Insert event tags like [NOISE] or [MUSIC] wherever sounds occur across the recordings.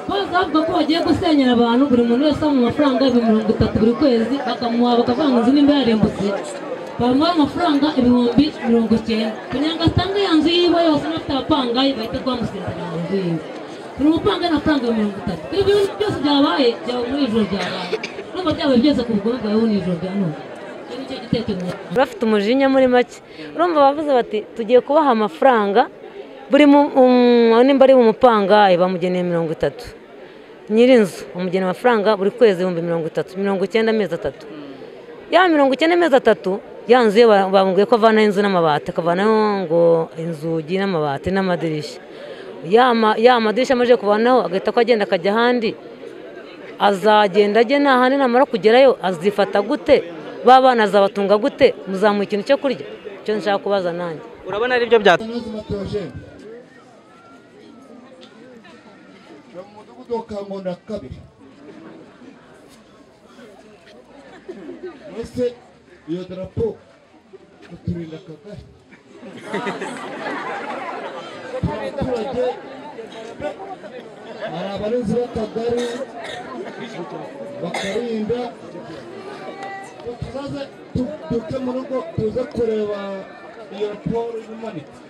bavuga ko bagiye gusenyera abantu buri muntu wese mu mafaranga ibihumbi mirongo itatu buri kwezi bakamuha bakavuga nimba yarimbutse bamuha amafaranga ibihumbi mirongo icyenda. Kugira ngo atange ya nzu yiwe yose n'afite abapangayi bahita bamusezerera mu nzu yiwe. Buri mupangayi ni amafaranga mirongo itatu. Ibi bintu byose byabaye byaba muri ijoro ryabaye nubwo byabaye byose ku bugome bwawe ni ijoro rya none. Bafite umujinya muri make. Urumva bavuze bati tugiye kubaha amafaranga buri um, nimba ari umupangayi bamugeneye mirongo itatu. Nyir'inzu bamugeneye amafaranga buri kwezi ibihumbi mirongo itatu mirongo icyenda amezi atatu. Ya mirongo icyenda amezi atatu ya nzu ye ba- bamubwiye ko avanaho inzu n'amabati akavanaho ngo inzugi n'amabati n'amadirishya. Ya ma- ya madirishya amaze kuvanaho agahita ko agenda akajya ahandi azagenda ajye nta handi namara kugerayo azifata gute? Ba bana azabatunga gute? Muzamuha ikintu cyo kurya? Icyo nshaka kubaza nanjye. Urabona ari byo byatuma mu mudugudu wa Kangondo kabiri mbese iyo darapo uturinda akagari abaturage hari abarinzi b'akagari bakarinda tuzaze tu- duke mu rugo tuze kureba iyo raporo imanitse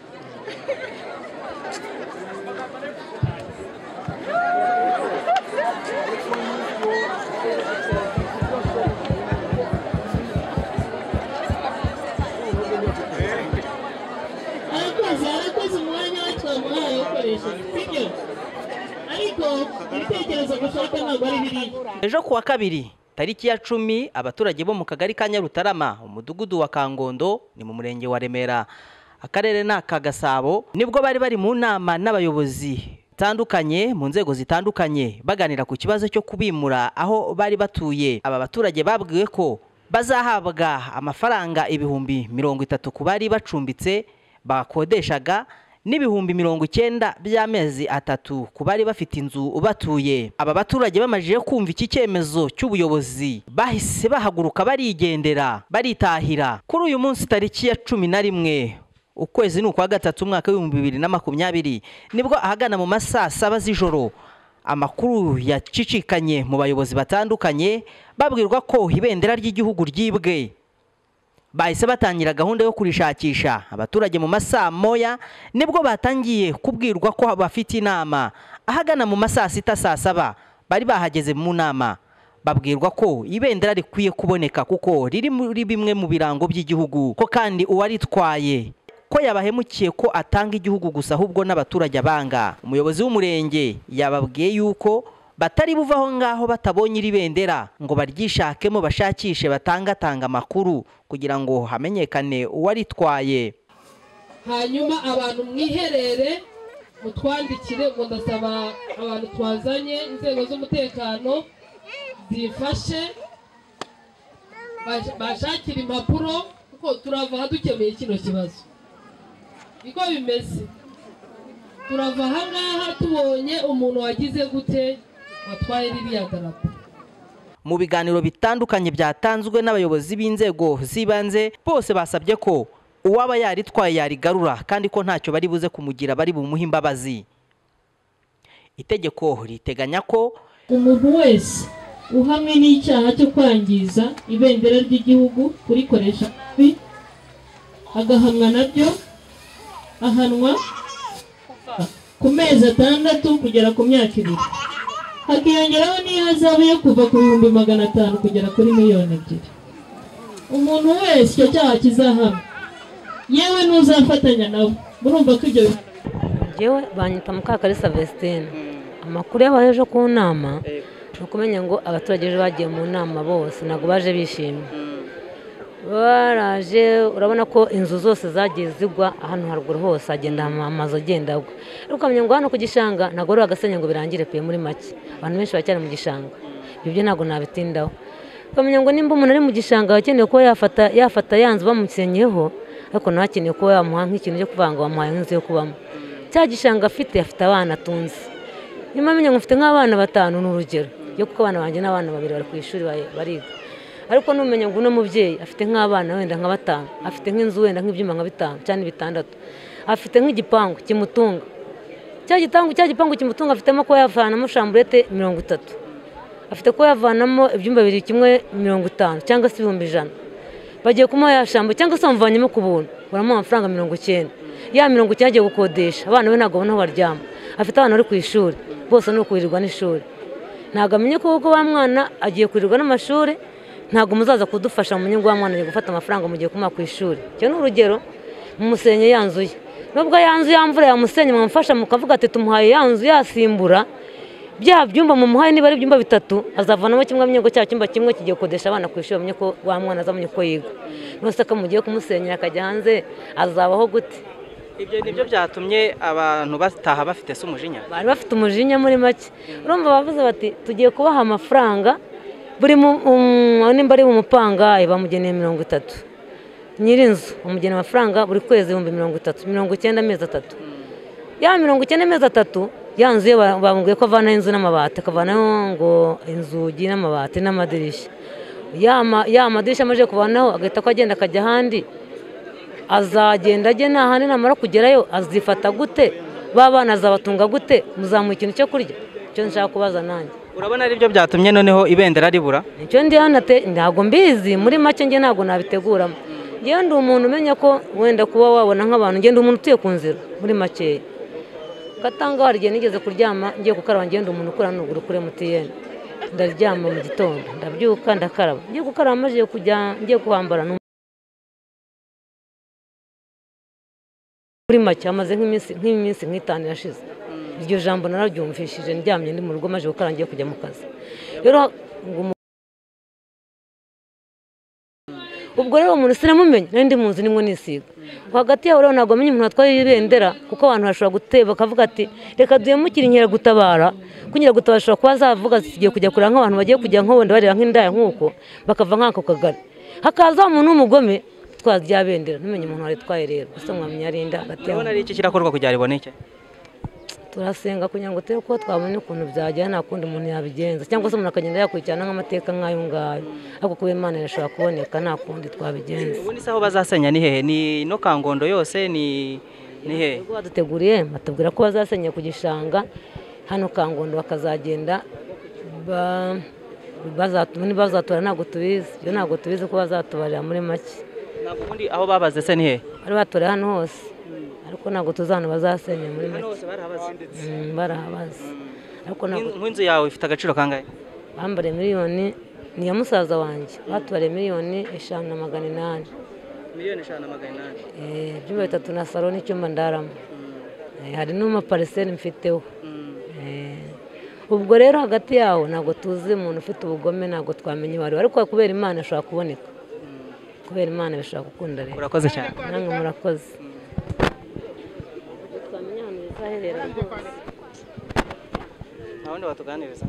ejo ku wa kabiri tariki ya cumi abaturage bo mu kagari ka nyarutarama umudugudu wa kangondo ni mu murenge wa remera. Akarere ni aka gasabo ni bwo bari bari mu nama n'abayobozi. Batandukanye mu nzego zitandukanye baganira ku kibazo cyo kubimura aho bari batuye. Aba baturage babwiwe ko bazahabwa amafaranga ibihumbi mirongo itatu ku bari bacumbitse bakodeshaga n'ibihumbi mirongo icyenda by'amezi atatu ku bari bafite inzu batuye. Aba baturage bamajije kumva iki cyemezo cy'ubuyobozi. Bahise bahaguruka barigendera baritahira. Kuri uyu munsi tariki ya cumi na rimwe ukwezi ni ukwa gatatu umwaka w'ibihumbi bibiri na makumyabiri ni bwo ahagana mu masaa saba z'ijoro amakuru yacicikanye mu bayobozi batandukanye babwirwa ko ibendera ry'igihugu ryibwe. Bahise batangira gahunda yo kurishakisha abaturage mu masaa moya ni bwo batangiye kubwirwa ko bafite inama. Ahagana mu masaa sita saa saba bari bahageze mu nama. Babwirwa ko ibendera rikwiye kuboneka kuko riri muri bimwe mu birango by'igihugu ko kandi uwaritwaye. Ko yabahemukiye ko atanga igihugu gusa ahubwo n'abaturage abanga. Umuyobozi w'umurenge yababwiye yuko batari buve aho ngaho batabonye iri bendera ngo baryishakemo bashakishe batangatanga amakuru kugira ngo hamenyekane uwaritwaye hanyuma abantu mwiherere mutwandikire ngo ndasaba abantu twazanye inzego z'umutekano zifashe bash- bashakire impapuro kuko turava dukemeye kino kibazo. Niko bimeze. Turava aha ngaha tubonye umuntu wagize gute watwaye ririya darapo. Mu biganiro bitandukanye byatanzwe n'abayobozi b'inzego z'ibanze bose basabye ko uwaba yaritwaye yarigarura kandi ko ntacyo bari buze kumugira bari bumuhe imbabazi. Itegeko riteganya ko umuntu wese uhamwe n'icyaha cyo kwangiza ibendera ry'igihugu kurikoresha agahamwa na byo ahanwa ku mezi atandatu kugera ku myaka ibiri. Hakiyongeraho n'ihazabu yo kuva ku bihumbi magana atanu kugera kuri miliyoni ebyiri. Umuntu wese icyo cyaha kizahamwa yewe n'uzafatanya nawe murumva ko ibyo njyewe banyita mukakarisa Vestine. Amakuru yabaye ejo ku nama ni ukumenya ngo abaturage bagiye mu nama bose ntabwo baje bishimye. Baraje urabona ko inzu zose zagiye zigwa hano haruguru hose hagenda amazu agenda agwa. Ariko ukamenya ngo hano ku gishanga ntabwo ari agasenya ngo birangire pe muri make. Abantu benshi baracyari mu gishanga. Ibyo byo ntabwo nabitindaho. Ukamenya ngo nimba umuntu ari mu gishanga akeneye kuba yafata yafata ya nzu bamusenyeho ariko nawe akeneye kuba yamuha nk'ikintu cyo kuvuga ngo bamuhaye nk'inzu yo kubamo. Cya gishanga afite afite abana atunze. Niba amenya ngo mfite nk'abana batanu ni urugero. Yo kuko abana banjye n'abana babiri bari ku ishuri bari- bariga. Ariko numenya ngo uno mubyeyi afite nk'abana wenda nka batanu afite nk'inzu wenda nk'ibyuma nka bitanu cyangwa bitandatu. Afite nk'igipangu kimutunga. Cya gipangu cya gipangu kimutunga afitemo kuba yavanamo shamburete mirongo itatu. Afite kuba yavanamo ibyumba bibiri kimwe mirongo itanu cyangwa se ibihumbi ijana. Bagiye kumuha ya shambo cyangwa se bamuvanyemo ku buntu baramuha amafaranga mirongo icyenda. Ya mirongo icyenda agiye gukodesha abana be ntabwo babona aho baryama. Afite abana bari ku ishuri bose ni ukurirwa n'ishuri. Ntabwo amenye ko ubwo wa mwana agiye kurirwa n'amashuri ntabwo muzaza kudufasha mu nyungu wa mwana agiye gufata amafaranga mugiye kumuha ku ishuri. Icyo ni urugero mumusenye yanzuye. Nubwo yanzu yamvura yamusenye mwamufasha mukavuga ati tumuhaye yanzu yasimbura. Bya byumba mumuhaye niba ari ibyumba bitatu azavanamo kimwe amenye ko cya cyumba kimwe kigiye gukodesha abana ku ishuri amenye ko wa mwana azamenye ko yiga. Nose ko mugiye kumusenyera akajya hanze azabaho gute? Ibyo ni byo byatumye abantu bataha bafite se umujinya. Bari bafite umujinya muri make. Urumva bavuze bati tugiye kubaha amafaranga buri um, nimba ari umupangayi bamugeneye mirongo itatu. Nyir'inzu bamugeneye amafaranga buri kwezi ibihumbi mirongo itatu mirongo icyenda amezi atatu. Ya mirongo icyenda amezi atatu ya nzu ye ba- bamubwiye ko avanaho inzu n'amabati akavanaho ngo inzugi n'amabati n'amadirishya. Ya ma- ya madirishya amaze kuvanaho agahita ko agenda akajya ahandi azagenda ajye nta handi namara kugerayo azifata gute? Ba bana azabatunga gute? Muzamuha ikintu cyo kurya? Icyo nshaka kubaza nanjye. Urabona ari byo byatumye noneho ibendera ribura? Icyo ndi hano ntabwo mbizi. Muri make njye ntabwo nabiteguramo ndi umuntu umenya ko wenda kuba wabona nk'abantu. Ngenda umuntu utuye ku nzira muri makeya gatanga hari igihe nigeze kuryama ngiye gukaraba ngenda umuntu ukora nuguru kuri emutiyeni ndaryama mu gitondo. Ndabyuka ndakaraba. Ngiye gukaraba maze kujya ngiye kuhambara muri make hamaze nk'iminsi nk'itanu irashize iryo jambo nararyumvishije ndyamye ndi mu rugo maze gukaraba ngiye kujya mu kazi. Rero ngo ubwo rero umuntu sinamumenye nari ndi mu nzu nimwe nisiga. Hagati yaho rero ntabwo amenye umuntu watwaye ibendera kuko abantu bashobora guteba bakavuga ati reka duhemukire inkeragutabara ko inkeragutabara ashobora kuba zavuga ati tugiye kujya kureba nk'abantu bagiye kujya nko wenda bareba nk'indaya nk'uko bakava nk'ako kagari. Hakaza umuntu w'umugome utwaza bendera ntumenye umuntu waritwaye rero gusa mwamenya ari inda hagati yabo. Ari iki kirakorwa kugira riboneke? Turasenga kugira ngo turebe ko twabona ukuntu byagera nta kundi umuntu yabigenza. Cyangwa se umuntu akagenda yakurikirana nk'amateka nk'ayo ngayo. Ariko kuba imana irashobora kuboneka nta kundi twabigenza. Ubundi se aho bazasenya ni hehe? Ni no kangondo yose? Ni ni hehe? Ubwo baduteguriye batubwira ko bazasenya ku gishanga. Hano kangondo bakazagenda ba- bazatu- niba bazatora ntabwo tubizi. Ibyo ntabwo tubizi ko bazatubarira muri make. Ntabwo ubundi aho babaze se ni hehe? Bari batoreye hano hose. Ariko ntabwo tuzi ahantu bazasenya muri make Mm, ntabwo nk'inzu yawe ifite agaciro kangahe? Bambariye miliyoni ni iya musaza wanjye. Batubariye miliyoni eshanu na magana inani. Miliyoni eshanu na magana inani. Eh, ibyumba bitatu na salo n'icyumba ndaramo. Eh, hari n'amapariseri mfiteho. Eh, ubwo rero hagati yawo ntabwo tuzi umuntu ufite ubugome ntabwo twamenya uwo ari we. Ariko kubera imana ashobora kuboneka. Kubera imana bishobora gukunda rero. Urakoze cyane. Murakoze. Rwose nta wundi watuganiriza.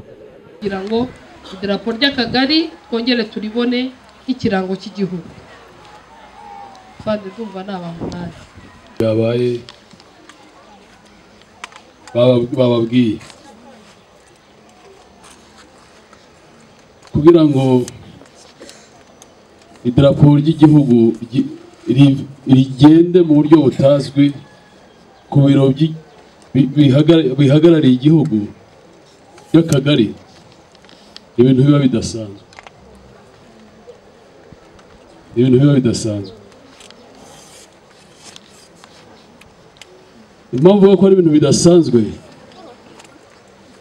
Kugira ngo idarapo ry'akagari twongere turibone nk'ikirango cy'igihugu. Kandi ndumva ni abangunani byabaye baba- bababwiye. Kugira ngo idarapo ry'igihugu ry- ri- rigende mu buryo butazwi ku biro by'i- bi- bihagara- bihagarariye igihugu by'akagari ibintu biba bidasanzwe. Ibintu biba bidasanzwe. Impamvu ko ari ibintu bidasanzwe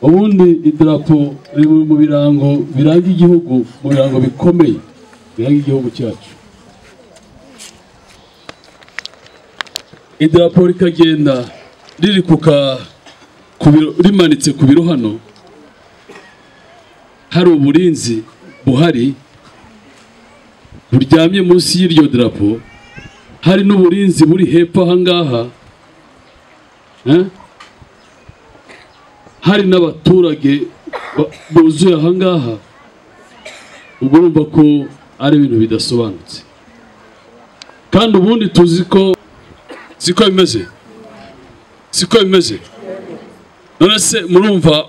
ubundi idarapo riri mu birango biranga igihugu mu birango bikomeye biranga igihugu cyacu. Idarapo rikagenda riri rimanitse ku biro hano hari uburinzi buhari buryamye munsi y'iryo darapo hari n'uburinzi buri hepfo aha ngaha Eh? hari n'abaturage ba- buzuye aha ngaha ubwo urumva ko ari ibintu bidasobanutse kandi ubundi tuzi ko siko bimeze siko bimeze none se murumva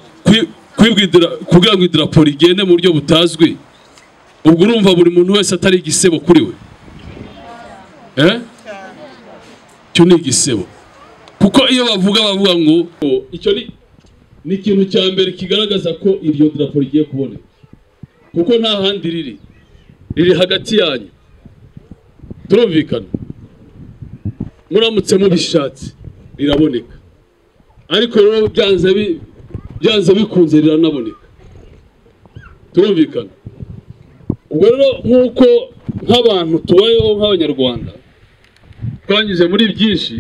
kugira ngo idarapo rigende mu buryo butazwi? Ubwo urumva buri muntu wese atari igisebo kuri we? Eh? cyo ni igisebo. Kuko iyo bavuga bavuga ngo icyo ni ikintu cya mbere kigaragaza ko iryo darapo rigiye kuboneka. Kuko nta handi riri. Riri hagati yanyu. Turumvikana. Muramutse mubishatse. Riraboneka ariko rero byanze bi- byanze bikunze riranaboneka turumvikana. Ubwo rero nk'uko nk'abantu tubayeho nk'abanyarwanda twanyuze muri byinshi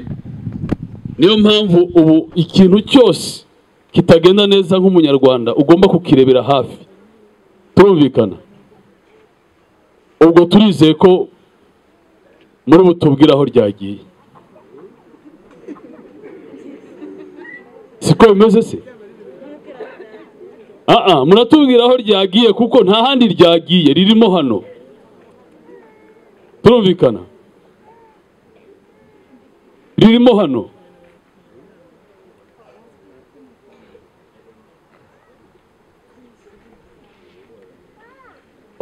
niyo mpamvu ubu ikintu cyose kitagenda neza nk'umunyarwanda ugomba kukirebera hafi. Turumvikana. Ubwo turizeye ko muri butubwire aho ryagiye. Siko bimeze se? Aa muratubwira aho ryagiye kuko nta handi ryagiye ririmo hano. Turumvikana? Ririmo hano.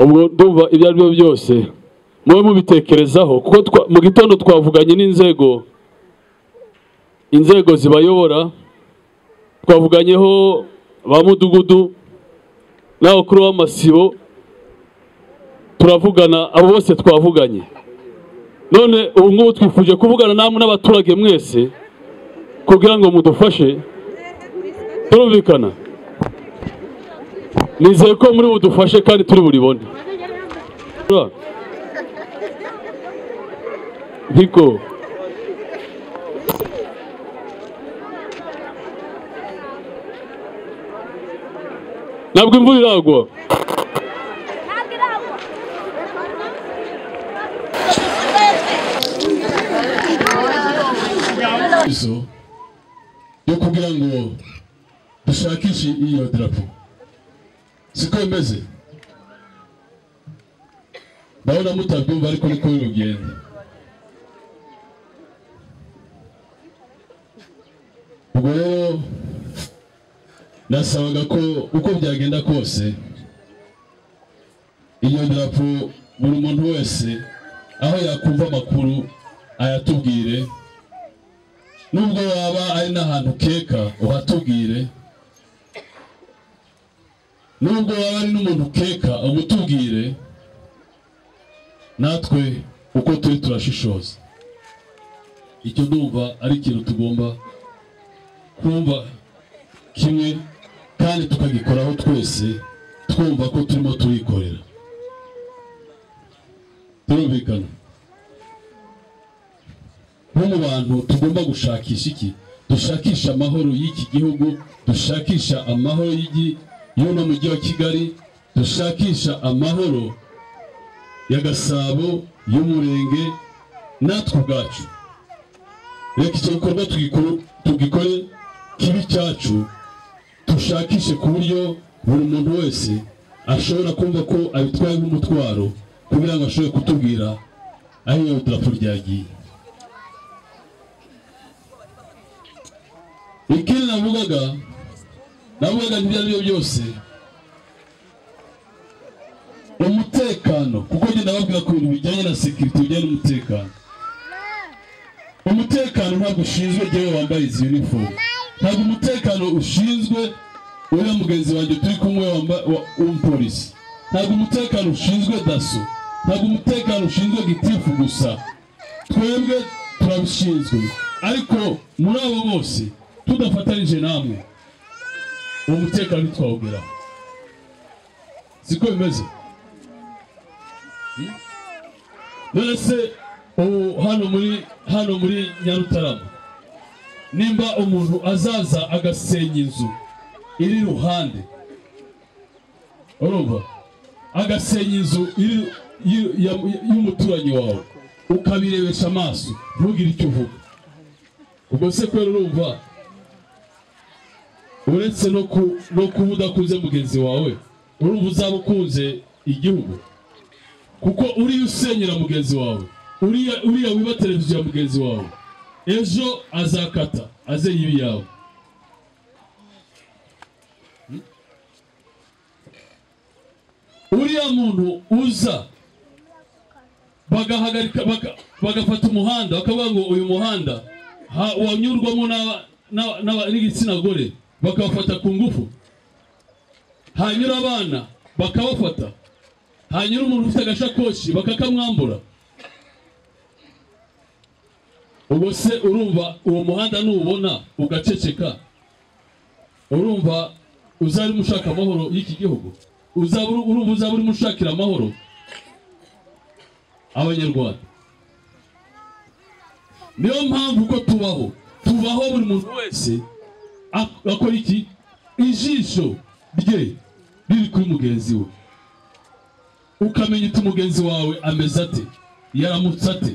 Ubwo ndumva ibyo ari byo byose. Mube mubitekerezaho kuko mu gitondo twavuganye n'inzego. Inzego zibayobora. Twavuganyeho ba mudugudu n'abakuru b'amasibo turavugana abo bose twavuganye. None ubu ngubu twifuje kuvugana namwe n'abaturage mwese kugira ngo mudufashe turumvikana. Nizeye ko muri budufashe kandi turi buribone Niko ntabwo imvura iragwa. Yo kugira ngo dushakishe iyo darapo siko bimeze ndabona mutabyumva ariko niko birugenda ubwo rero nasabaga ko uko byagenda kose iyo darapo buri muntu wese aho yakumva amakuru ayatubwire nubwo waba ari n'ahantu ukeka uhatubwire nubwo waba ari n'umuntu ukeka umutubwire natwe uko turi turashishoza. Icyo ndumva ari ikintu tugomba kumva kimwe kandi tukagikoraho twese twumva ko turimo turikorera. Turumvikana? Nko mu bantu tugomba gushakisha iki? Dushakisha amahoro y'iki gihugu dushakisha amahoro y'uno mujyi wa kigali dushakisha amahoro ya gasabo y'umurenge natwe ubwacu. Reka icyo gikorwa tugikore kibi cyacu dushakishe ku buryo buri muntu wese ashobora kumva ko abitwaye nk'umutwaro kugira ngo ashobore kutubwira aho iyo darapo ryagiye. Ikindi navugaga navugaga ibyo ari byo byose. Umutekano kuko ngenda babwira ku bintu bijyanye na sekiriti bijyanye n'umutekano. Umutekano ntabwo ushinzwe jyewe wambaye izi uniform. Ntabwo umutekano ushinzwe uriya mugenzi wanjye turi kumwe w'umupolisi ntabwo umutekano ushinzwe daso ntabwo umutekano ushinzwe gitifu gusa. Twebwe turabishinzwe. Ariko muri abo bose tudafatanije namwe. Uwo mutekano ntitwawugeraho. Siko bimeze? None se ubu hano muri hano muri nyarutarama. Nimba umuntu azaza agasenya inzu iri iruhande urumva? Agasenya inzu y'umuturanyi wawe. Ukabirebesha amaso. Ntugire icyo uvuga. Ubwo se kubera urumva? Uretse no ku- no kuba udakunze mugenzi wawe urumva uzaba ukunze igihugu? Kuko uriya usenyera mugenzi wawe uriya wiba televiziyo ya mugenzi wawe ejo azakata aze yibi yawe. Uriya muntu uza bagahagarika baga- bagafata umuhanda bakavuga ngo uyu muhanda ha- wanyurwamo n'igitsina gore bakabafata ku ngufu. Hanyura abana bakabafata hanyura umuntu ufite agashakoshi bakakamwambura ubwo se urumva uwo muhanda nubona ugaceceka? Urumva uzaba urimo ushaka amahoro y'iki gihugu? Urumva uzaba urimo ushakira amahoro? Abanyarwanda. Niyo mpamvu ko tubaho. Tubaho buri muntu wese ak- akora iki? Ijisho rye riri kuri mugenzi we. Ukamenya uti mugenzi wawe ameze ate? Yaramutse ate?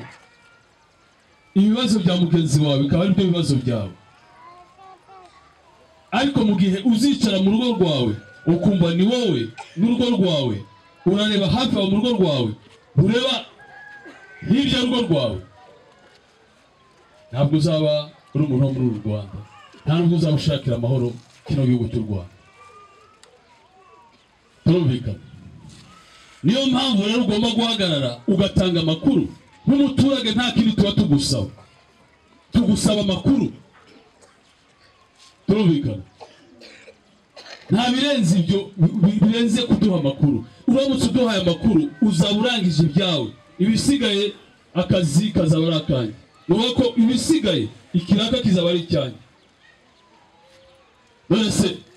Ibibazo bya mugenzi wawe bikaba ari byo bibazo byawe. Ariko mu gihe uzicara mu rugo rwawe ukumva ni wowe n'urugo rwawe urareba hafi aho mu rugo rwawe ureba hirya y'urugo rwawe ntabwo uzaba uri umuntu wo muri uru rwanda. Nta uzaba ushakira amahoro kino gihugu cy'u rwanda. Turumvikana. Niyo mpamvu rero ugomba guhagarara ugatanga amakuru nk'umuturage nta kindi tuba tugusaba. Tugusaba amakuru. Turumvikana? Nta birenze ibyo bi- birenze kuduha amakuru. Uramutse uduhaye amakuru uzaba urangije ibyawe. Ibisigaye akazi kazaba ari akanyu ni ukuvuga ko ibisigaye ikiraka kizaba ari icyanyu none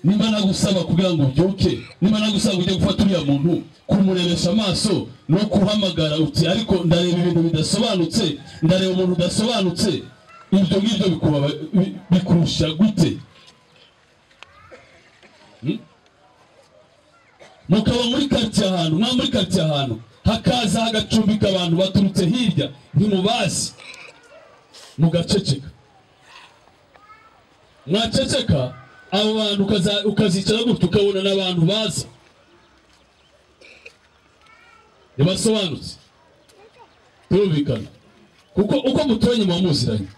nimba nagusaba kugira ngo ubyuke nimba nagusaba ujye gufata uriya muntu kumurebesha amaso no kuhamagara uti ariko ndareba ibintu bidasobanutse ndareba umuntu udasobanutse ibyo ngibyo bikurusha gute? Hmm? mukaba muri karitsiye ahantu mwaba muri karitsiye ahantu hakaza hagacumbika abantu baturutse hirya ntimubazi mugaceceka. Mwaceceka abo bantu ukazicara gutya ukabona n'abantu baza. Ntibasobanutse birumvikana kuko uko muturanye muba muziranye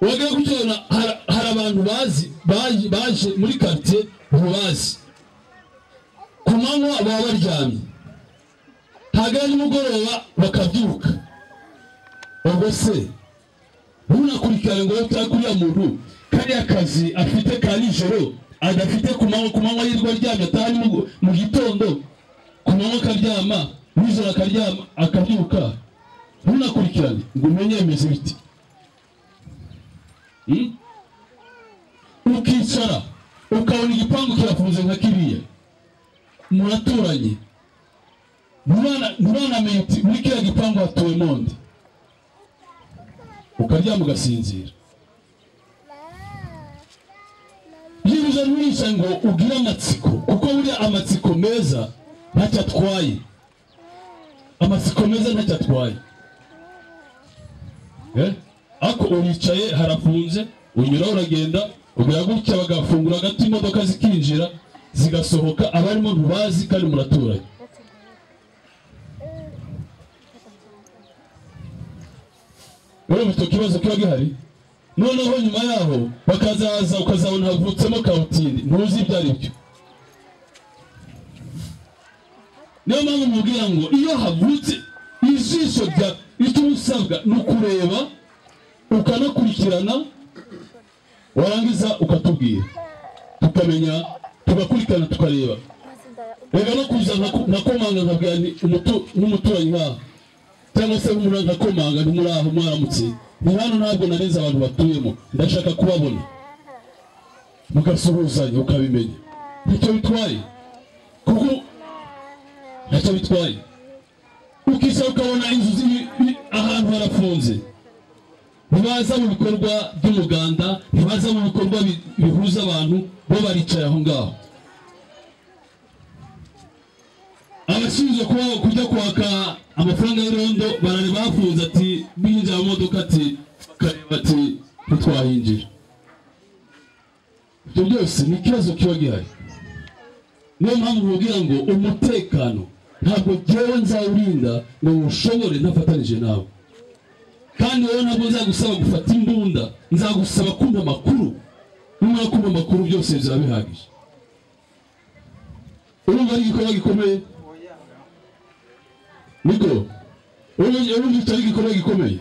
wagira kucyona hari- abantu bazi baje muri karitsiye ntibazi ku manywa baba baryamye. Hagana nimugoroba bakabyuka. Ubwo se ntunakurikirane ngo utahe kuriya muntu kariya kazi afite ka nijoro adafite ku manywa ku manywa yirwa aryamye ataha mu gitondo ku manywa akaryama nijoro akaryama akabyuka. Ntunakurikirane. Ngo umenye bimeze bite? Hmm? ukicara ukabona igipangu kirafunze nka kiriya. Muraturanye nturana- nturanamenya uti muri kiriya gipangu hatuwe monde. Ukaryama ugasinzira. Byibuze nturisha ngo ugire amatsiko kuko buriya amatsiko meza ntacyo atwaye amatsiko meza ntacyo atwaye. Eh? ariko uricaye harafunze unyuraho uragenda ugira gutya bagafungura hagati imodoka zikinjira zigasohoka abarimo ntubazi kandi muraturanye. Urumva icyo kibazo kiba gihari? Noneho nyuma yaho bakazaza ukazabona havutsemo kawutindi. Ntuzi ibyo ari byo niyo mpamvu mubwira ngo iyo havutse ijisho rya icyo usabwa ni ukureba ukanakurikirana warangiza ukatubwira. Tukamenya tugakurikirana tukareba. Reka no kuza nka- nkakomanga nkabwira nk'umuturanyi nkaho cyangwa se nk'umuntu nkakomanga ntimuri aho mwaramutse. Ni hano ntabwo narize abantu batuyemo. Ndashaka kubabona. Mugasuhuzanya ukabimenya. Ntacyo bitwaye. Kuko ntacyo bitwaye. Ukicara ukabona inzu ziri ahantu harafunze. Ntibaza mu bikorwa by'umuganda ntibaza mu bikorwa bi- bihuza abantu bo baricaye aho ngaho. Abashinzwe kuba kujya kwaka amafaranga y'irondo barareba bafunze ati binjira mu modoka ati bakareba ati ntitwahinjira ibyo byose ni ikibazo kiba gihari. Niyo mpamvu mubwira ngo umutekano ntabwo jyewe nzawurinda ngo uwushobore ntafatanije nawe kandi wowe ntabwo nzagusaba gufata imbunda nzagusaba kumva amakuru numara kumva amakuru byose bizaba bihagije urumva ari igikorwa gikomeye niko. Urumva urumva icyo ari igikorwa gikomeye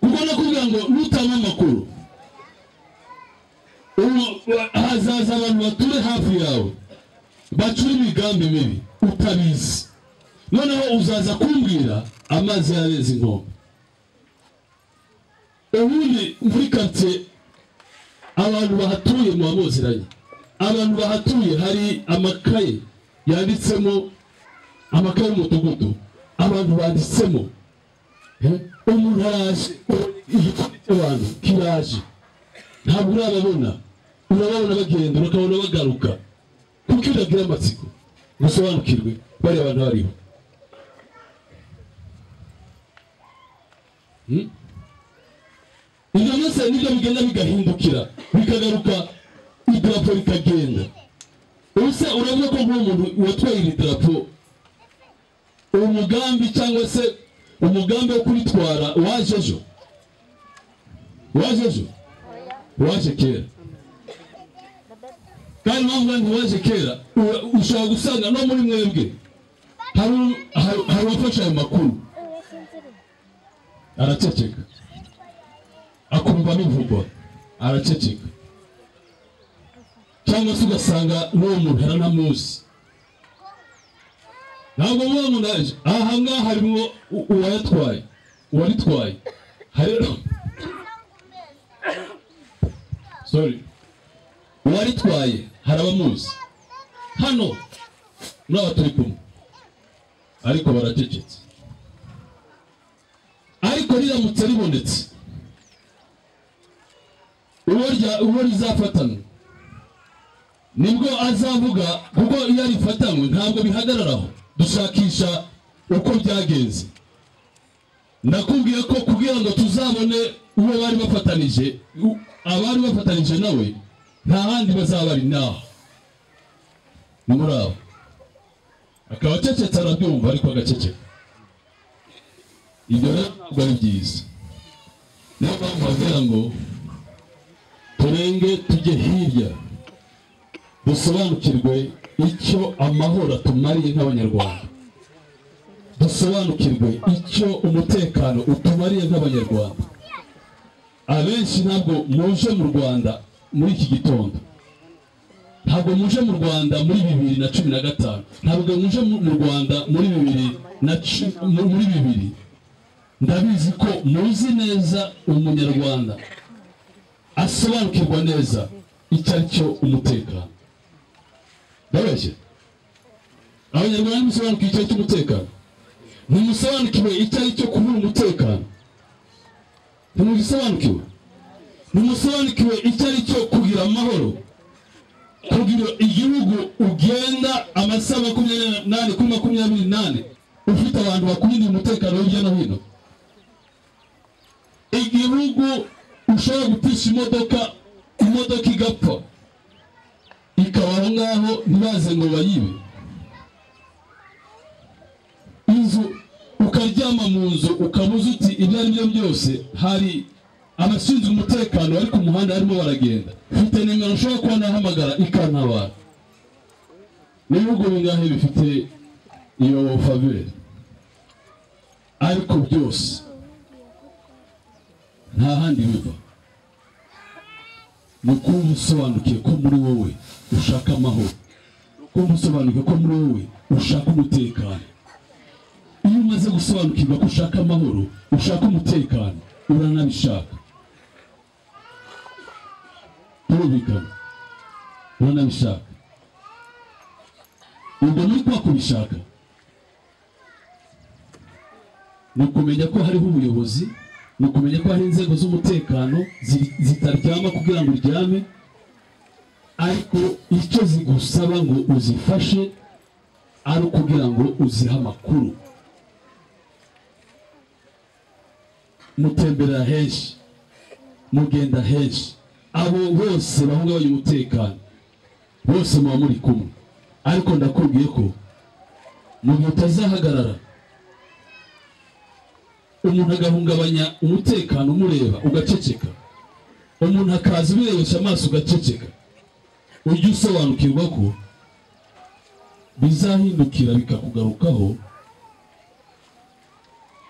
kuko nakubwira ngo nutanga amakuru hazaza abantu bature hafi yawe bacura imigambi mibi. Utabizi noneho uzaza kumbwira amazi yareze inkombe ubundi muri karitsiye abantu bahatuye muba muziranye abantu bahatuye hari amakaye yanditsemo amakaye y'umudugudu abantu banditsemo umuntu araje igikundi cy'abantu kiraje. Ntabwo urababona. Urababona bagenda ukabona bagaruka. Kuko iyo utagira amatsiko? Gusobanukirwe bariya bantu bariho. Hmm? ibyo byose nibyo bigenda bigahindukira bikagaruka idarapo rikagenda. Ubuse uravuga ko nk'uwo muntu watwaye iri darapo uwo mugambi cyangwa se umugambi wo kuritwara waje ejo? Waje ejo? Waje kera kandi mpamvu nti waje kera. Ushobora gusanga no muri mwebwe hari uwafashe ayo makuru araceceka akumva n'imvugo araceceka cyangwa se ugasanga n'uwo muntu aranamuzi ntabwo muba munaje aha ngaha harimo uwayatwaye uwaritwaye hari sorry. Uwaritwaye hari abamuzi hano muri aba turi kumwe. Ariko baracecetse ariko riramutse ribonetse. Uwo rizafatanwe nibwo azavuga kuko iyo arifatanywe ntabwo bihagararaho. Dushakisha uko byagenze. Nakubwiye ko kugira ngo tuzabone uwo bari bafatanije abari bafatanije nawe nta handi bazaba bari naho ni muri abo. Akaba acecetse arabyumva ariko agaceceka. Ibyo rero ntabwo ari byiza. Niyo mpamvu bavuga ngo turenge tujye hirya. Dusobanukirwe icyo amahoro atumariye nk'abanyarwanda. Dusobanukirwe icyo umutekano utumariye nk'abanyarwanda. Abenshi ntabwo muje mu rwanda muri iki gitondo. Ntabwo muje mu rwanda muri bibiri na cumi na gatanu. Ntabwo muje mu rwanda muri bibiri na muri bibiri. Ndabizi ko muzi neza umunyarwanda. Asobanukirwa neza icyo ari cyo umutekano. Ndabeshye abanyarwanda ntimusobanukiwe icyo ari cyo umutekano. Ntimusobanukiwe icyo ari cyo kubura umutekano. Ntimugisobanukiwe ntimusobanukiwe icyo ari cyo kugira amahoro. Kugira igihugu ugenda amasaha makumyabiri n'ane kuri makumyabiri n'ane ufite abantu bakurindira umutekano hirya no hino. Igihugu ushobora gutisha imodoka imodoka igapfa. Ikaba aho ngaho ntibaze ngo bayibe. Inzu ukaryama mu nzu ukabuza uti ibyo ari byo byose hari abashinzwe umutekano bari ku muhanda barimo baragenda. Mfite nimero ushobora kuba nahamagara ikantabara n'ibihugu bingahe bifite iyo favere ariko byose nta handi biva. Ni ukuba usobanukiwe ko muri wowe ushaka amahoro. Kuba usobanukiwe ko muri wowe ushaka umutekano. Iyo umaze gusobanukirwa ko ushaka amahoro ushaka umutekano uranabishaka. Turumvikana uranabishaka ubwo ni kwa kubishaka ni ukumenya ko hariho ubuyobozi ni ukumenya ko hari inzego z'umutekano zi- zitaryama kugira ngo uryame ariko icyo zigusaba ngo uzifashe ari ukugira ngo uzihe amakuru. Mutemberera henshi mugenda henshi abo bose bahungabanya umutekano bose muba muri kumwe. Ariko ndakubwiye ko mu gihe utazahagarara umuntu agahungabanya umutekano umureba ugaceceka. Umuntu akaza ubirebesha amaso ugaceceka. Ujye usobanukirwa ko bizahindukira bikakugarukaho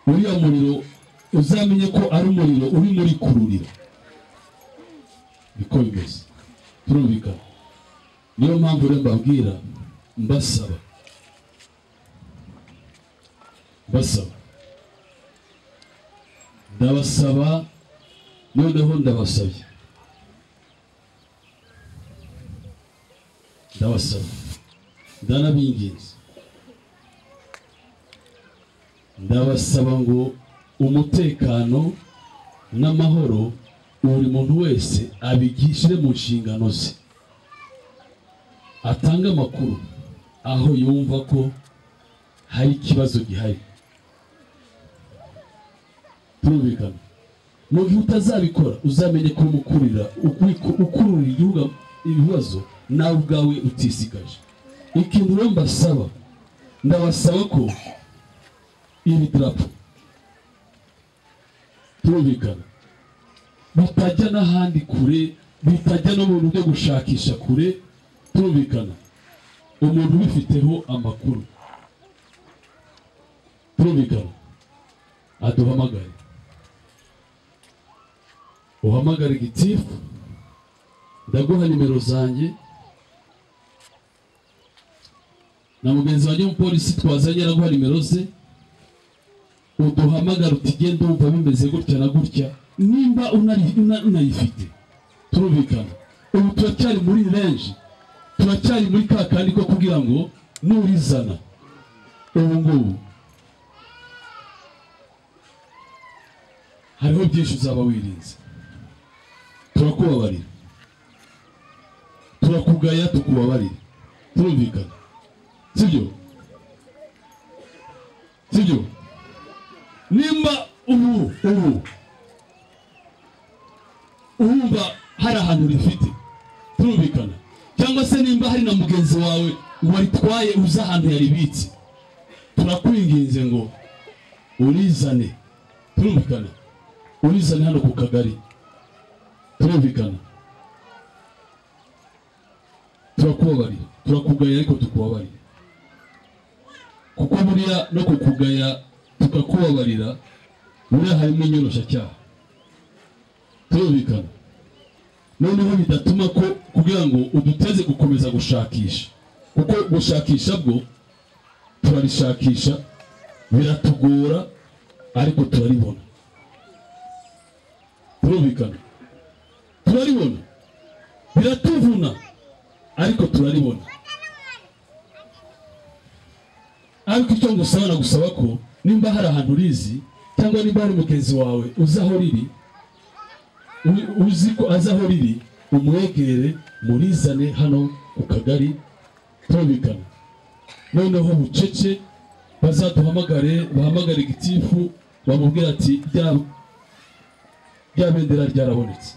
uriya muriro uzamenye ko ari umuriro uri muri kururira. Niko bimeze turumvikana niyo mpamvu rero mbabwira mbasaba. Mbasaba. Ndabasaba noneho ndabasabye. Ndabasaba. Ndanabinginze. Ndabasaba ngo umutekano n'amahoro buri muntu wese abigishire mu nshingano ze. Atange amakuru aho yumva ko hari ikibazo gihari. Turumvikana mu gihe utazabikora uzamenye ko umukurira ukurura igihugu ibibazo nawe ubwawe utisigaje ikintu rero mbasaba ndabasaba ko iri darapo turumvikana bitajya n'ahandi kure bitajya no mu byo gushakisha kure turumvikana. Umuntu ubifiteho amakuru. Turumvikana. Aduhamagare. Uhamagare gitifu. Ndaguha nimero zanjye. Na mugenzi wanjye w'umupolisi twazanye araguha nimero ze. Uduhamagara uti genda wumva bimeze gutya na gutya. Nimba unayifite turumvikana ubu turacyari muri renji turacyari muri ka kandi ko kugira ngo nurizana ubu ngubu. Hariho byinshi uzaba wirinze. Turakubabarira. Turakugaya tukubabarira turumvikana sibyo? Sibyo? Nimba ubu ubu urumva hari ahantu rifite turumvikana. Cyangwa se nimba hari na mugenzi wawe waritwaye uzi ahantu yaribitse. Turakwinginze ngo urizane. Turumvikana. Urizane hano ku kagari. Turumvikana. Turakubabarira turakugaya ariko tukubabarira kuko buriya no kukugaya tukakubabarira buriya harimo inyoroshyacyaha turumvikana noneho bidatuma ko kugira ngo uduteze gukomeza gushakisha. Kuko gushakisha bwo turarishakisha biratugora ariko turaribona. Turumvikana turaribona. Biratuvuna ariko turaribona. Ariko icyo ngusaba nagusaba ko nimba hari ahantu urizi cyangwa nimba hari mugenzi wawe uzaho riri uzi ko azi aho riri? Umwegere murizane hano ku kagari turumvikana noneho bucece bazaduhamagare bahamagare gitifu bamubwira ati rya bendera ryarabonetse.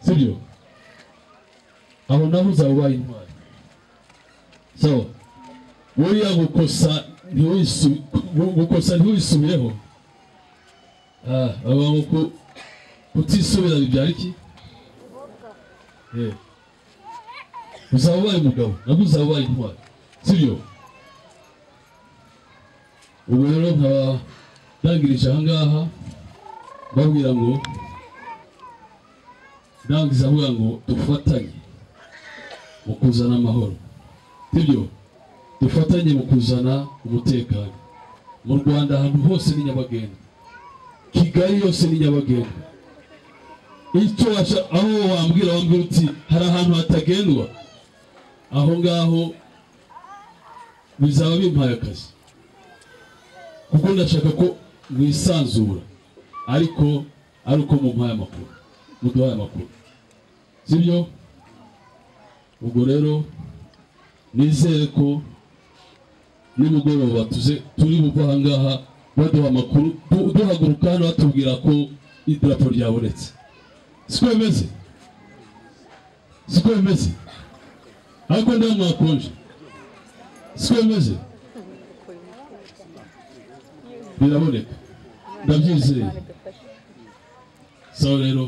Sibyo? Aho naho uzaba ubaye intwari. Sawa buriya gukosa ntiwisu- gu- gukosa ntiwisubireho. Ah, bavuga ngo ku- kutisubira bibyara iki Eh. uzaba ubaye umugabo nabwo uzaba ubaye intwari sibyo ubu rero nkaba ndangirije aha ngaha babwira ngo ndangiza avuga ngo dufatanye mu kuzana amahoro sibyo dufatanye mu kuzana umutekano mu rwanda ahantu hose ni nyabagendwa kigali yose ni nyabagendwa icyo aho wambwira wambwira uti hari ahantu hatagendwa? Aho ngaho bizaba bimpaye akazi. Kuko ndashaka ko mwisanzura ariko ari uko mumpaye amakuru muduhaye amakuru. Sibyo? Ubwo rero nizere ko nimugoroba turi buva aha ngaha baduha amakuru du- duhaguruka hano batubwira ko idarapo ryabonetse. Siko bimeze siko bimeze ariko ndiho mwakonje siko bimeze biraboneka ndabyizeye sawa rero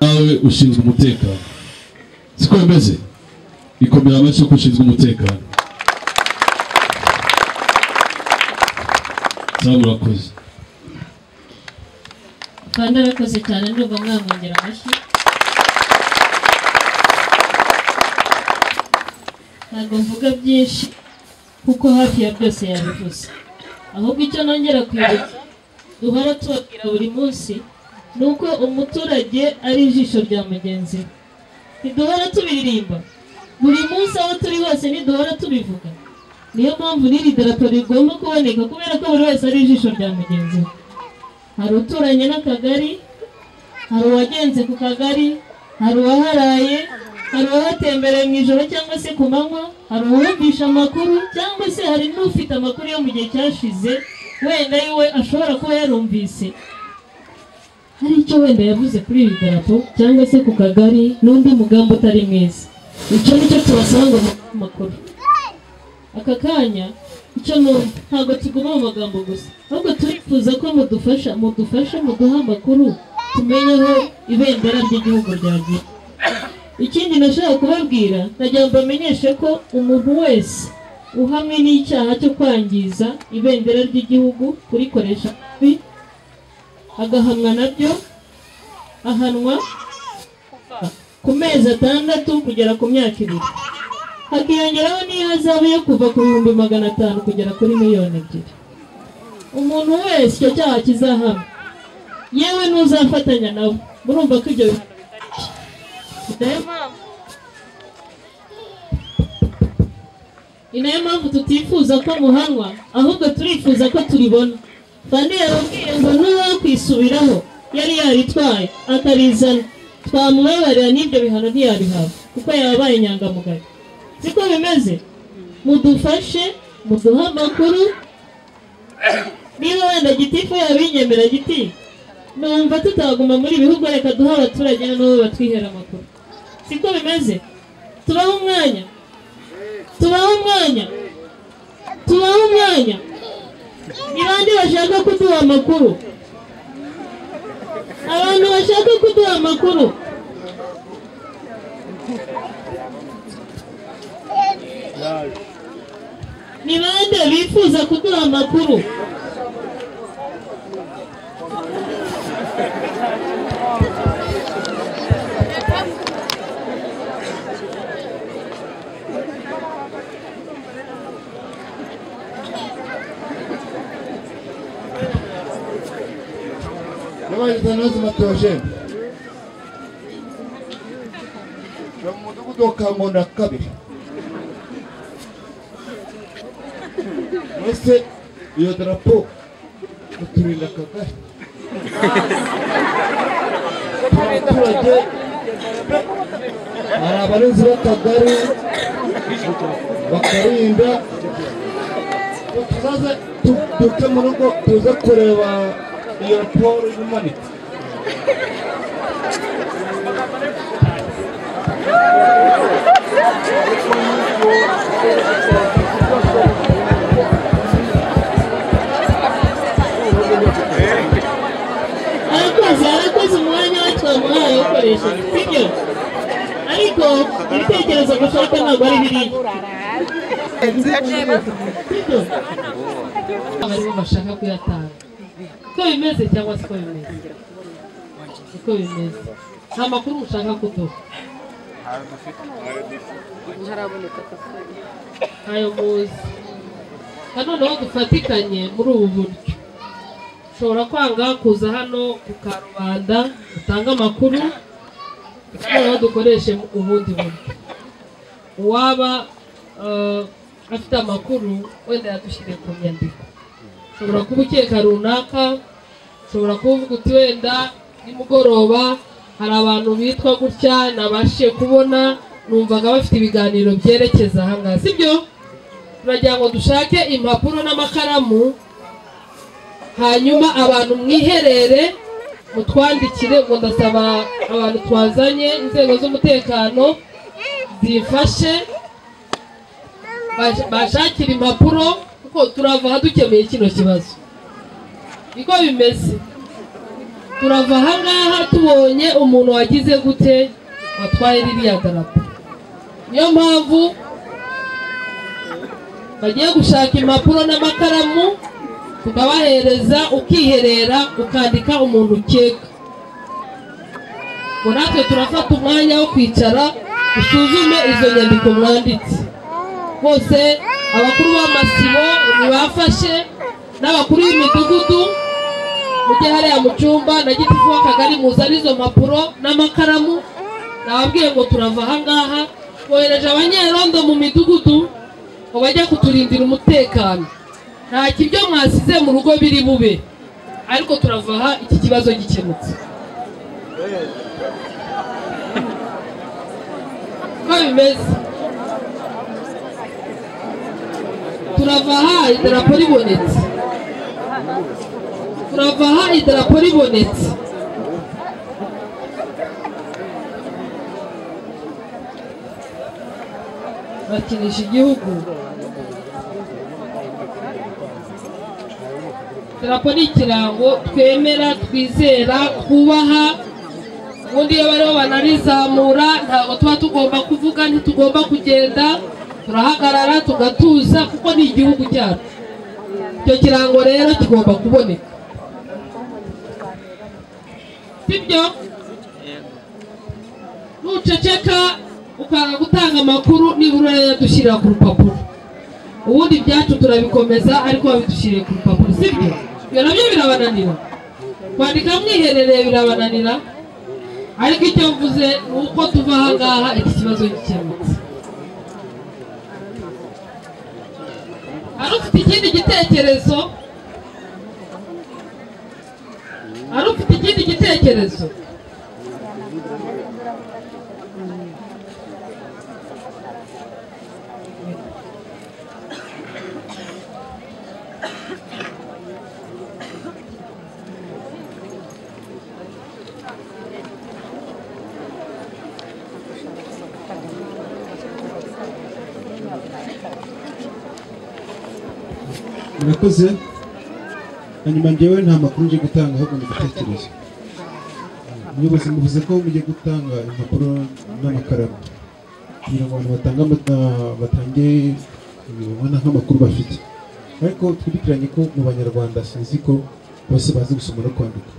nawe ushinzwe umutekano siko bimeze ikomera amashyi ko ushinzwe umutekano sawa murakoze kandi arakoze cyane ndumva mwamwongera amashyi. Ntabwo mvuga byinshi kuko hafi ya byose yabivuze. Ahubwo icyo nongera kwibutsa duhora tubabwira buri munsi ni uko umuturage ari ijisho rya mugenzi we. Ntiduhora tubiririmba. Buri munsi aho turi hose ntiduhora tubivuga. Niyo mpamvu n'iri darapo rigomba kuboneka kubera ko buri wese ari ijisho rya mugenzi we. Hari uturanye n'akagari hari uwagenze ku kagari hari uwaharaye hari uwahatembereye mu ijoro cyangwa se ku manywa hari uwumvisha amakuru cyangwa se hari n'ufite amakuru yo mu gihe cyashize wenda yiwe ashobora kuba yarumvise. Hari icyo wenda yavuze kuri iri darapo cyangwa se ku kagari n'undi mugambi utari mwiza. Icyo ni cyo tubasaba ngo amakuru aka kanya icyo ntabwo tuguma mu magambo gusa ahubwo turifuza ko mudufasha mudufasha muduha amakuru tumenye aho ibendera ry'igihugu ryagiye ikindi nashaka kubabwira nagira ngo mbamenyeshe ko umuntu wese uhamwe n'icyaha cyo kwangiza ibendera ry'igihugu kurikoresha nabi agahamwa na byo ahanwa ku mezi atandatu kugera ku myaka ibiri. Hakiyongeraho n'ihazabu yo kuva ku bihumbi magana atanu kugera kuri miliyoni ebyiri. Umuntu wese icyo cyaha kizahamwa yewe n'uzafatanya nawe murumva ko ibyo bihano bitari ni na yo mpamvu tutifuza ko muhanwa ahubwo turifuza ko turibona. Kandi yarabwiye ngo n'uwakwisubiraho yari yaritwaye akarizana. Twamubabarira n'ibyo bihano ntiyarihabwa kuko yabaye inyangamugayo. Siko bimeze? Mudufashe muduhe amakuru. Niba wenda gitifu yabinyemera giti numva tutaguma muri bihugu reka duhe abaturage nabo batwihera amakuru. Siko bimeze? Tubahe umwanya. Tubahe umwanya. Tubahe umwanya. Ni bande bashaka kuduha amakuru? Abantu bashaka kuduha amakuru? Ni bande bifuza kuduha amakuru? N'abagize nozima teogene ni mu mudugudu wa kangondo ya kabiri mbese iyo darapo uturinda akagari abaturage hari abarinzi b'akagari bakarinda tuzaze tu- duke mu rugo we twamuhaye ukoresheje sibyo ariko ibitekerezo gushaka ntabwo ari biriya abaribo bashaka kuyatanga uko bimeze cyangwa se uko bimeze uko bimeze nta makuru mushaka kuduha ntayo muzi noneho dufatikanye muri ubu buryo ushobora kwanga kuza hano ku karubanda utange amakuru noneho dukoreshe ubundi buryo. Uwaba eh, afite amakuru wenda yadushyire ku nyandiko. Ushobora kuba ukeka runaka ushobora kuvuga uti wenda nimugoroba hari abantu bitwa gutya nabashije kubona numvaga bafite ibiganiro byerekeza ahangaha sibyo? Turagira ngo dushake impapuro n'amakaramu hanyuma abantu mwiherere mutwandikire ngo ndasaba abantu twazanye inzego z'umutekano zifashe bash- bashakire impapuro kuko turava aha dukemeye kino kibazo. Niko bimeze. Turava aha ngaha tubonye umuntu wagize gute watwaye ririya darapo. Niyo mpamvu bagiye gushaka impapuro n'amakaramu tukabahereza ukiherera ukandika umuntu ukeka. Natwe turafata umwanya wo kwicara dusuzume izo nyandiko mwanditse. Bose abakuru b'amasibo ntibafashe n'abakuru b'imidugudu mujye hariya mu cyumba na gitifu w'akagari muzane izo mpapuro n'amakaramu nababwiye ngo turava ahangaha bohereje abanyerondo mu midugudu ngo bajye kuturindira umutekano. Nta kibyo mwasize mu rugo biri bube. Ariko turavaha iki kibazo gikemutse. [LAUGHS] Uko bimeze? Turava aha idarapo ribonetse. Turava aha idarapo ribonetse. Bakinisha igihugu ni ikirango twemera twizera twubaha ubundi iyo bariho banarizamura ntabwo tuba tugomba kuvuga ntitugomba kugenda. Turahagarara tugatuza kuko ni igihugu cyacu. Icyo kirango rero kigomba kuboneka. Sibyo? Nuceceka ukanga gutanga amakuru nibura urayadushyirira ku rupapuro. Ubundi ibyacu turabikomeza ariko babidushyiriye ku rupapuro. Sibyo? Ibyo na byo birabananira kwandika mwiherereye birabananira ariko icyo mvuze ni uko tuva aha ngaha iki kibazo gikemutse hari ufite ikindi gitekerezo hari ufite ikindi gitekerezo murakoze. Hanyuma njyewe nta makuru nje gutanga ahubwo ni igitekerezo umuyobozi muvuze ko mugiye gutanga impapuro n'amakaramu. Kugira ngo abantu batange ubona nk'amakuru bafite. Ariko twibukiranye ko mu banyarwanda sinzi ko bose bazi gusoma no kwandika.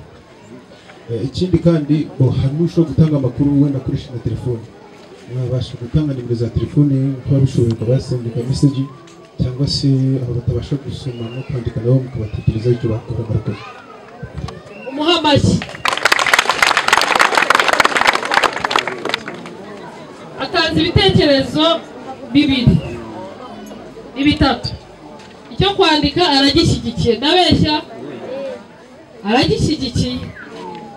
Eh, ikindi kandi hari n'ushobora gutanga amakuru wenda akoresheje na telefone. Mwabasha gutanga nimero za telefone kuba bishoboye ukabasendeka meseji cyangwa se abo batabasha gusoma no kwandika nabo mukabatekerezaho icyo bakora murakoze umuha amashyi atanze ibitekerezo bibiri. Bitatu icyo kwandika aragishyigikiye ndabeshya. Aragishyigikiye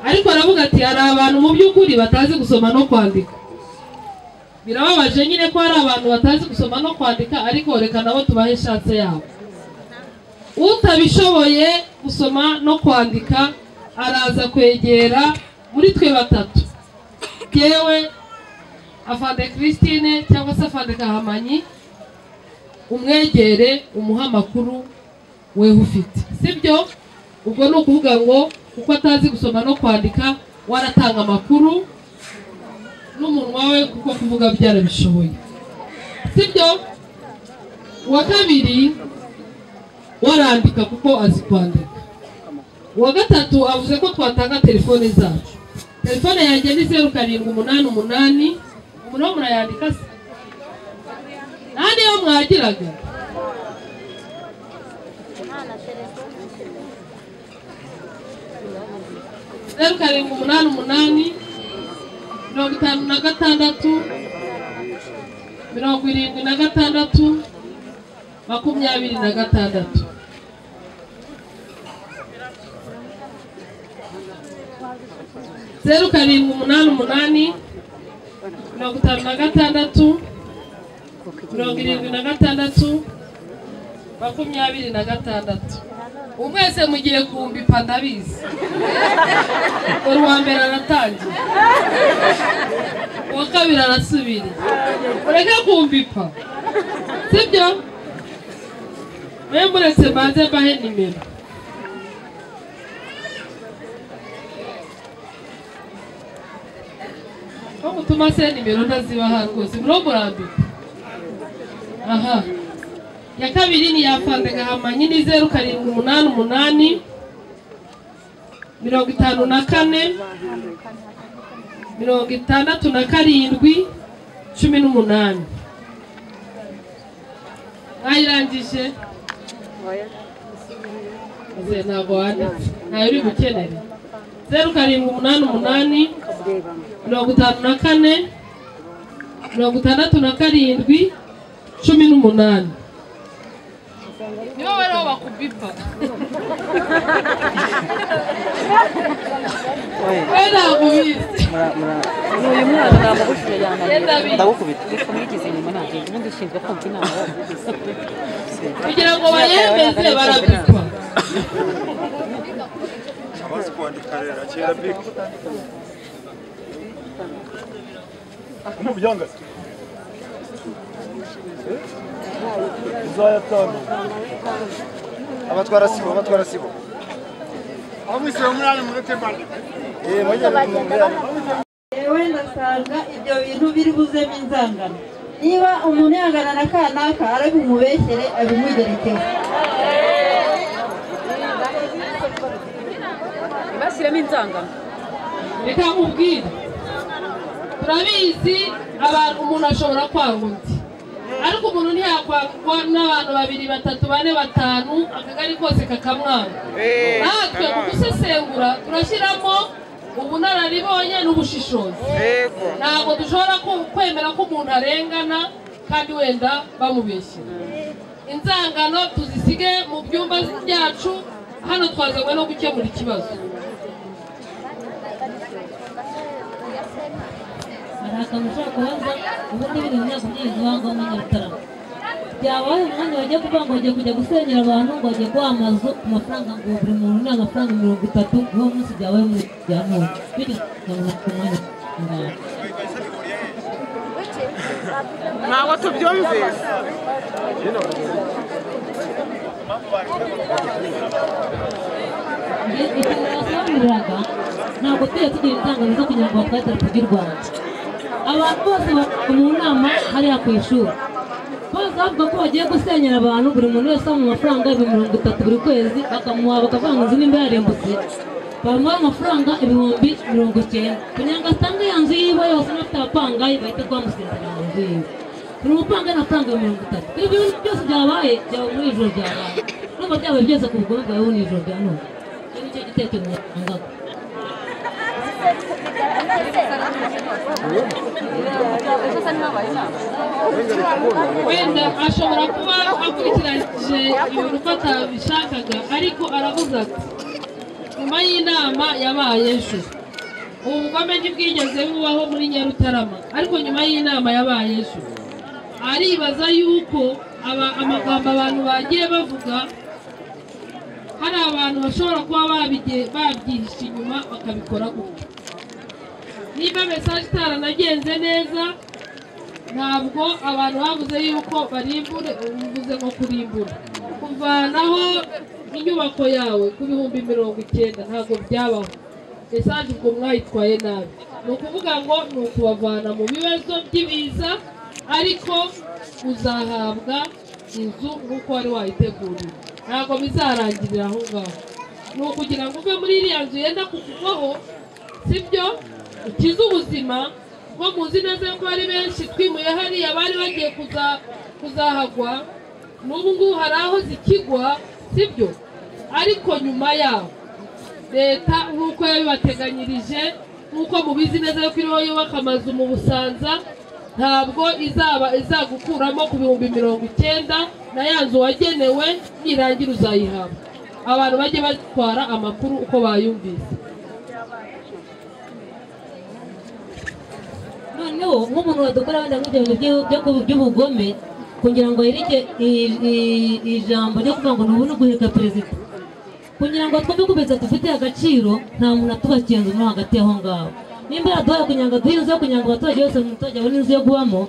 ariko aravuga ati hari abantu mu by'ukuri batazi gusoma no kwandika. Birababaje nyine ko hari abantu batazi gusoma no kwandika ariko reka nabo tubahe ishatse yabo. Utabishoboye gusoma no kwandika araza kwegera muri twe batatu. Yewe afande christine cyangwa se afande kahamanyi umwegere umuhe amakuru we ufite. Sibyo? Ubwo ni ukuvuga ngo kuko atazi gusoma no kwandika waratanga amakuru n'umunwa we kuko kuvuga byarabishoboye. Sibyo? Uwa kabiri warandika kuko azi kwandika. Uwa gatatu avuze ko twatanga telefone zacu. Telefone yanjye ni zeru karindwi umunani umunani umunani murayandika se. Nta niyo mwagiraga? Zeru karindwi umunani umunani mirongo itanu na gatandatu mirongo irindwi na gatandatu makumyabiri na gatandatu. Zeru karindwi umunani umunani mirongo itanu na gatandatu mirongo irindwi na gatandatu makumyabiri na gatandatu. Umwese mwese mugiye kumbipa ndabizi uwa mbere aratangiye uwa kabiri arasubira. Mureke kumbipa sibyo? Mwe muretse mbanze mbahe nimero. Ko mutuma se nimero ntazibaha rwose. Muro murambika aha iya kabiri ni iya fanta gahamanyi ni zeru karindwi umunani umunani mirongo itanu na kane mirongo itandatu na karindwi cumi n'umunani mwayirangije? Ntabwo wanditse. Ntayo uri bukenere zeru karindwi umunani umunani mirongo itanu na kane mirongo itandatu na karindwi cumi n'umunani nibo bariho bakubipa we mwana namubujije yananiye ndagukubita kugira ngo bayemeze barabikwa abazi uzayatanga abatwara sibo abatwara sibo abamwisira umunani mureke mbane eh mujye yewe ndasanga ibyo bintu biri buzemo inzangano niba umuntu yangana na kanaka ari bumubeshyere abimugerekeho bashyiramo inzangano reka nkubwire. Turabizi abantu umuntu ashobora kwanga undi. Ariko umuntu ntiyakwangwa n'abantu babiri batatu bane batanu akagari kose kakamwanga. Natwe mu gusesengura turashyiramo ubunararibonye n'ubushishozi. Ntabwo dushobora kwemera ko umuntu arengana kandi wenda bamubeshyera inzangano tuzisige mu byumba byacu hano twazanywe no gukemura ikibazo. Ushobora kubaza ubundi biri mu myaka myinshi wanga mu nyarutarama byabaye umwanya bagiye kuvuga ngo bagiye kujya gusenyera abantu ngo bagiye guha amazu ku mafaranga ngo buri muntu ni amafaranga mirongo itatu niwo munsi byabaye muri bya none bityo tukabona ku mwanya ngaho ntabwo tubyumvise ikintu basobanuriraga ntabwo tujya tugira inzangano zo kugira ngo batwate ry'u rwanda abantu bose mu nama hariya ku ishuri bose bavuga ko bagiye gusenyera abantu buri muntu wese mu mafaranga ibihumbi mirongo itatu buri kwezi bakamuha bakavuga ngo inzu nimba yarimbutse bamuha amafaranga ibihumbi mirongo icyenda. Kugira ngo atange ya nzu yiwe yose n'afite abapangayi bahita bamusezerera mu nzu yiwe. Buri mupangayi ni amafaranga mirongo itatu. Ibi bintu byose byabaye byaba muri ijoro ryabaye numva byabaye byose ku bugome bwawe ni ijoro rya none icyo ni cyo gitekerezo wenda ashobora kuba akurikiranyije ibintu uko atabishakaga ariko aravuze ati nyuma y'inama yabaye ejo. Ubu bugome ntibwigeze bubaho muri nyarutarama ariko nyuma y'inama yabaye ejo. Aribaza yuko amagambo abantu bagiye bavuga hari abantu bashobora kuba babyihishe inyuma bakabikora gutya. Niba mesaje itaranagenze neza ntabwo abantu bavuze yuko barimbure bivuze nko kurimbura. Kuvanaho inyubako yawe ku bihumbi mirongo icyenda ntabwo byabaho. Mesaje ubwo mwayitwaye nabi. Ni ukuvuga ngo ni ukubavana mu bibazo by'ibiza ariko uzahabwa inzu nk'uko wari wayiteguriye. Ntabwo bizarangirira aho ngaho. Ni ukugira ngo uve muri iriya nzu yenda kukugwaho sibyo? Ukize ubuzima kuko muzi neza yuko hari benshi twimuye hariya bari bagiye kuza- kuzahagwa. N'ubu ngubu hari aho zikigwa sibyo? Ariko nyuma yaho leta nk'uko yabibateganyirije nk'uko mubizi neza yuko iriho yubaka amazu mu busanza ntabwo izaba izagukuramo ku bihumbi mirongo icyenda na ya nzu wagenewe nirangira uzayihabwa. Abantu bajye batwara amakuru uko bayumvise. Noneho nk'umuntu wadukora wenda nk'ibyo by'ubugome kugira ngo i- ijambo ryo kuvuga ngo ni uguhirika perezida kugira ngo twumve ko perezida dufitiye agaciro nta muntu atubakiye inzu mo hagati aho ngaho. Nimba yaduhaye kugira ngo duhe inzu yo kugira ngo abaturage bose mu muturage abone inzu yo kubamo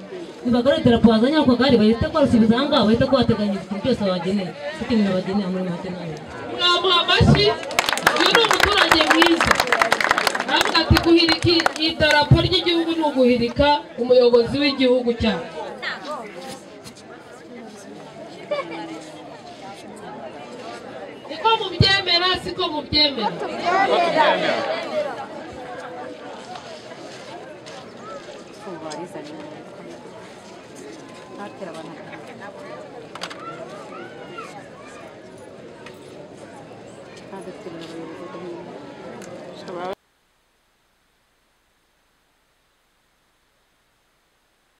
nibagarure idarapo bazanye ako kagari bahita barusubiza aha ngaha bahita kuhateganyiriza ikintu cyose babageneye. Kuko ibintu babageneye muri make nabi mwamuha amashyi. Uyu ni umuturage mwiza. avuga ati guhirika idarapo ry'igihugu ni uguhirika umuyobozi w'igihugu cyacu niko mubyemera siko mubyemera. Mu bintu